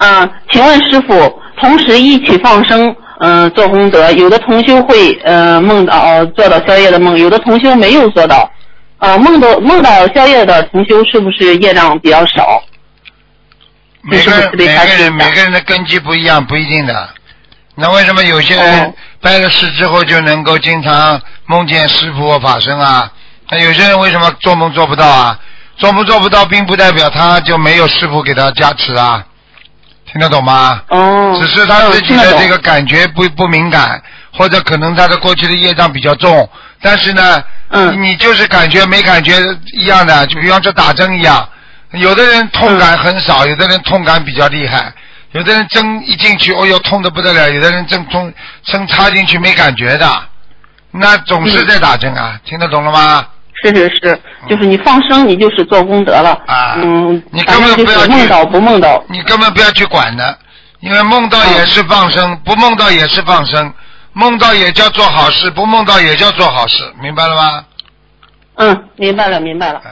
啊，请问师傅，同时一起放生，嗯、做功德，有的同修会呃梦到、呃做到宵夜的梦，有的同修没有做到。啊，梦到梦到宵夜的同修是不是业障比较少？每个人每个人的每个人的根基不一样，不一定的。那为什么有些人哦拜了师之后就能够经常梦见师傅或法身啊？那有些人为什么做梦做不到啊？做梦做不到，并不代表他就没有师傅给他加持啊。听得懂吗？哦，只是他自己的这个感觉不不敏感，或者可能他的过去的业障比较重，但是呢，嗯你就是感觉没感觉一样的，就比方说打针一样，有的人痛感很少，有的人痛感比较厉害，有的人针一进去，哦哟痛的不得了，有的人针冲针插进去没感觉的，那总是在打针啊，听得懂了吗？是是是，就是你放生，你就是做功德了。啊嗯，你根本不要梦到不梦到。你根本不要去管的，因为梦到也是放生，不梦到也是放生，梦到也叫做好事，不梦到也叫做好事，明白了吗？嗯，明白了明白了。嗯。